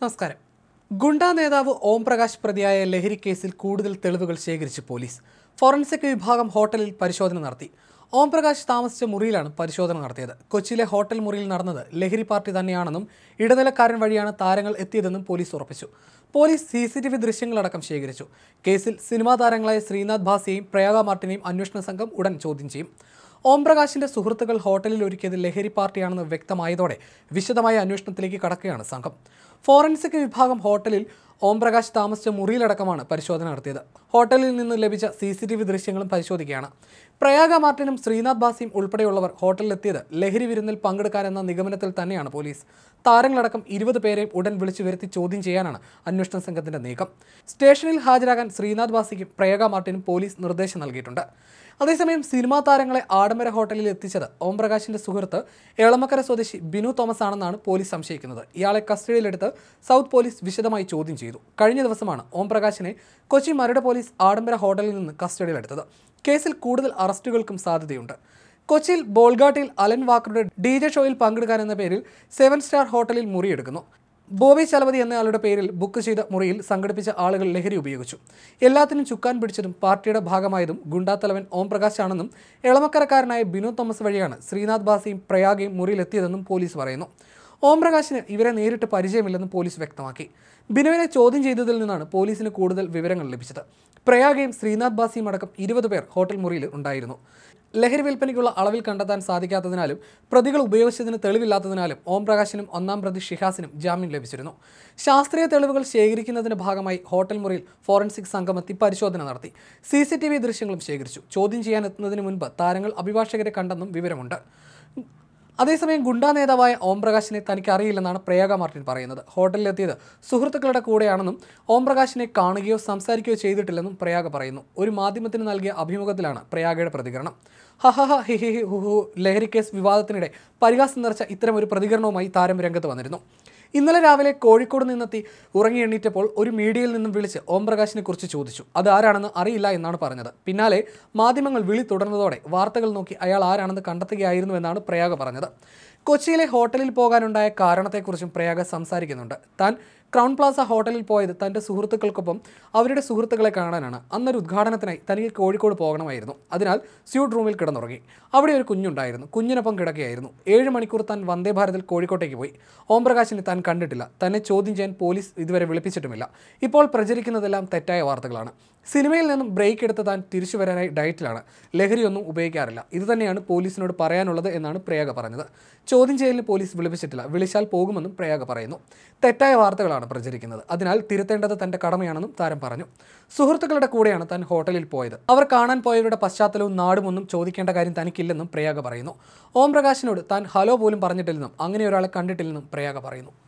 നമസ്കാരം. ഗുണ്ടാ നേതാവ് ഓം പ്രകാശ് പ്രതിയായ ലഹരി കേസിൽ കൂടുതൽ തെളിവുകൾ ശേഖരിച്ച് പോലീസ്. ഫോറൻസിക് വിഭാഗം ഹോട്ടലിൽ പരിശോധന നടത്തി. ഓം പ്രകാശ് താമസിച്ച മുറിയിലാണ് പരിശോധന നടത്തിയത്. കൊച്ചിയിലെ ഹോട്ടൽ മുറിയിൽ നടന്നത് ലഹരി പാർട്ടി തന്നെയാണെന്നും ഇടനിലക്കാരൻ വഴിയാണ് താരങ്ങൾ എത്തിയതെന്നും പോലീസ് ഉറപ്പിച്ചു. Police C C T V ദൃശ്യങ്ങളടക്കം ശേഖരിച്ചു. കേസിൽ സിനിമാ താരങ്ങളായ ശ്രീനാഥ് ഭാസിയെയും പ്രയാഗ മാർട്ടിനെയും അന്വേഷണ സംഘം ഉടൻ ചോദ്യം ചെയ്യും. ഓം പ്രകാശിന്റെ സുഹൃത്തുക്കൾ ഹോട്ടലിൽ ഒരുക്കിയത് ലഹരി പാർട്ടിയാണെന്ന് വ്യക്തമായതോടെ വിശദമായ അന്വേഷണത്തിലേക്ക് കടക്കുകയാണ് സംഘം. ഫോറൻസിക് വിഭാഗം ഹോട്ടലിൽ ഓംപ്രകാശ് താമസിച്ച മുറിയിലടക്കമാണ് പരിശോധന നടത്തിയത്. ഹോട്ടലിൽ നിന്ന് ലഭിച്ച സി സി ടി വി ദൃശ്യങ്ങളും പരിശോധിക്കുകയാണ്. പ്രയാഗ മാർട്ടിനും ശ്രീനാഥ് ബാസിയും ഉൾപ്പെടെയുള്ളവർ ഹോട്ടലിലെത്തിയത് ലഹരി വിരുന്നിൽ പങ്കെടുക്കാനെന്ന നിഗമനത്തിൽ തന്നെയാണ് പോലീസ്. താരങ്ങളടക്കം ഇരുപത് പേരെയും ഉടൻ വിളിച്ചു വരുത്തി ചോദ്യം ചെയ്യാനാണ് അന്വേഷണ സംഘത്തിന്റെ നീക്കം. സ്റ്റേഷനിൽ ഹാജരാകാൻ ശ്രീനാഥ് ബാസിക്കും പ്രയാഗ മാർട്ടിനും പോലീസ് നിർദ്ദേശം നൽകിയിട്ടുണ്ട്. അതേസമയം സിനിമാ താരങ്ങളെ ആഡംബര ഹോട്ടലിൽ എത്തിച്ചത് ഓംപ്രകാശിന്റെ സുഹൃത്ത് എളമക്കര സ്വദേശി ബിനു തോമസ് ആണെന്നാണ് പോലീസ് സംശയിക്കുന്നത്. ഇയാളെ കസ്റ്റഡിയിലെടുത്ത് സൗത്ത് പോലീസ് വിശദമായി ചോദ്യം ചെയ്തു. കഴിഞ്ഞ ദിവസമാണ് ഓംപ്രകാശിനെ കൊച്ചി മരട് പോലീസ് ആഡംബര ഹോട്ടലിൽ നിന്ന് കസ്റ്റഡിയിലെടുത്തത്. കേസിൽ കൂടുതൽ അറസ്റ്റുകൾക്കും സാധ്യതയുണ്ട്. കൊച്ചിയിൽ ബോൾഗാട്ടിൽ അലൻ വാക്കറുടെ ഡി ജെ ഷോയിൽ പങ്കെടുക്കാൻ എന്ന പേരിൽ സെവൻ സ്റ്റാർ ഹോട്ടലിൽ മുറിയെടുക്കുന്നു. ബോബി ചലപതി എന്നയാളുടെ പേരിൽ ബുക്ക് ചെയ്ത മുറിയിൽ സംഘടിപ്പിച്ച ആളുകൾ ലഹരി ഉപയോഗിച്ചു. എല്ലാത്തിനും ചുക്കാൻ പിടിച്ചതും പാർട്ടിയുടെ ഭാഗമായതും ഗുണ്ടാത്തലവൻ ഓം പ്രകാശ് ആണെന്നും എളമക്കരക്കാരനായ ബിനോദ് തോമസ് വഴിയാണ് ശ്രീനാഥ് ബാസിയും പ്രയാഗയും മുറിയിലെത്തിയതെന്നും പോലീസ് പറയുന്നു. ഓം പ്രകാശിന് ഇവരെ നേരിട്ട് പരിചയമില്ലെന്ന് പോലീസ് വ്യക്തമാക്കി. ബിനുവിനെ ചോദ്യം ചെയ്തതിൽ നിന്നാണ് പോലീസിന് കൂടുതൽ വിവരങ്ങൾ ലഭിച്ചത്. പ്രയാഗയും ശ്രീനാഥ് ബാസിയും അടക്കം ഇരുപത് പേർ ഹോട്ടൽ മുറിയിൽ ഉണ്ടായിരുന്നു. ലഹരി വിൽപ്പനയ്ക്കുള്ള അളവിൽ കണ്ടെത്താൻ സാധിക്കാത്തതിനാലും പ്രതികൾ ഉപയോഗിച്ചതിന് തെളിവില്ലാത്തതിനാലും ഓംപ്രകാശിനും ഒന്നാം പ്രതി ഷിഹാസിനും ജാമ്യം ലഭിച്ചിരുന്നു. ശാസ്ത്രീയ തെളിവുകൾ ശേഖരിക്കുന്നതിന്റെ ഭാഗമായി ഹോട്ടൽ മുറിയിൽ ഫോറൻസിക് സംഘം എത്തി പരിശോധന നടത്തി. സി ദൃശ്യങ്ങളും ശേഖരിച്ചു. ചോദ്യം ചെയ്യാനെത്തുന്നതിന് മുൻപ് താരങ്ങൾ അഭിഭാഷകരെ കണ്ടെന്നും വിവരമുണ്ട്. അതേസമയം ഗുണ്ടാ നേതാവായ ഓം പ്രകാശിനെ തനിക്ക് അറിയില്ലെന്നാണ് പ്രയാഗ മാർട്ടിൻ പറയുന്നത്. ഹോട്ടലിലെത്തിയത് സുഹൃത്തുക്കളുടെ കൂടെയാണെന്നും ഓം പ്രകാശിനെ കാണുകയോ സംസാരിക്കുകയോ ചെയ്തിട്ടില്ലെന്നും പ്രയാഗ പറയുന്നു. ഒരു മാധ്യമത്തിന് നൽകിയ അഭിമുഖത്തിലാണ് പ്രയാഗയുടെ പ്രതികരണം. ഹഹഹ ഹിഹി ലഹരി കേസ് വിവാദത്തിനിടെ പരിഹാസം നിറച്ച ഇത്തരം ഒരു പ്രതികരണവുമായി താരം രംഗത്ത് വന്നിരുന്നു. ഇന്നലെ രാവിലെ കോഴിക്കോട് നിന്നെത്തി ഉറങ്ങി എണ്ണീറ്റപ്പോൾ ഒരു മീഡിയയിൽ നിന്നും വിളിച്ച് ഓം പ്രകാശിനെ കുറിച്ച് ചോദിച്ചു. അത് ആരാണെന്ന് അറിയില്ല എന്നാണ് പറഞ്ഞത്. പിന്നാലെ മാധ്യമങ്ങൾ വിളി തുടർന്നതോടെ വാർത്തകൾ നോക്കി അയാൾ ആരാണെന്ന് കണ്ടെത്തുകയായിരുന്നു എന്നാണ് പ്രയാഗ പറഞ്ഞത്. കൊച്ചിയിലെ ഹോട്ടലിൽ പോകാനുണ്ടായ കാരണത്തെക്കുറിച്ചും പ്രയാഗ സംസാരിക്കുന്നുണ്ട്. താൻ ക്രൗൺ പ്ലാസ ഹോട്ടലിൽ പോയത് തന്റെ സുഹൃത്തുക്കൾക്കൊപ്പം അവരുടെ സുഹൃത്തുക്കളെ കാണാനാണ്. അന്നൊരു ഉദ്ഘാടനത്തിനായി തനിക്ക് കോഴിക്കോട് പോകണമായിരുന്നു. അതിനാൽ സ്യൂട്ട് റൂമിൽ കിടന്നുറങ്ങി. അവിടെ ഒരു കുഞ്ഞുണ്ടായിരുന്നു. കുഞ്ഞിനൊപ്പം കിടക്കുകയായിരുന്നു. ഏഴ് മണിക്കൂർ താൻ വന്ദേ ഭാരതിൽ കോഴിക്കോട്ടേക്ക് പോയി. ഓംപ്രകാശിനെ താൻ കണ്ടിട്ടില്ല. തന്നെ ചോദ്യം ചെയ്യാൻ പോലീസ് ഇതുവരെ വിളിപ്പിച്ചിട്ടുമില്ല. ഇപ്പോൾ പ്രചരിക്കുന്നതെല്ലാം തെറ്റായ വാർത്തകളാണ്. സിനിമയിൽ നിന്നും ബ്രേക്ക് എടുത്ത് താൻ തിരിച്ചു വരാനായി ഡയറ്റിലാണ്. ലഹരിയൊന്നും ഉപയോഗിക്കാറില്ല. ഇതുതന്നെയാണ് പോലീസിനോട് പറയാനുള്ളത് എന്നാണ് പ്രയാഗ പറഞ്ഞത്. ചോദ്യം ചെയ്യലിന് പോലീസ് വിളിപ്പിച്ചിട്ടില്ല. വിളിച്ചാൽ പോകുമെന്നും പ്രയാഗ പറയുന്നു. തെറ്റായ വാർത്തകളാണ് പ്രചരിക്കുന്നത്. അതിനാൽ തിരുത്തേണ്ടത് തന്റെ കടമയാണെന്നും താരം പറഞ്ഞു. സുഹൃത്തുക്കളുടെ കൂടെയാണ് താൻ ഹോട്ടലിൽ പോയത്. അവർ കാണാൻ പോയവരുടെ പശ്ചാത്തലവും നാടുമൊന്നും ചോദിക്കേണ്ട കാര്യം തനിക്കില്ലെന്നും പ്രയാഗ പറയുന്നു. ഓം പ്രകാശിനോട് താൻ ഹലോ പോലും പറഞ്ഞിട്ടില്ലെന്നും അങ്ങനെ ഒരാളെ കണ്ടിട്ടില്ലെന്നും പ്രയാഗ പറയുന്നു.